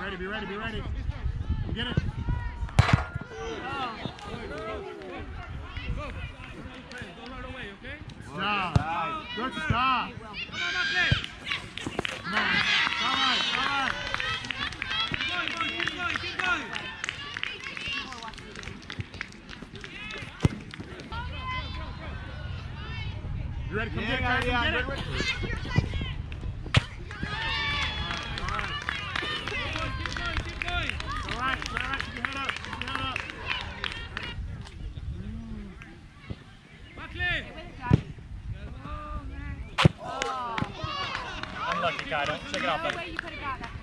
ready, be ready, be ready. Get it. Stop. Good stop. Come on. Come on. Come on. You ready? Come get it, guys. Come get it. Lucky, Cairo. C'è grappa.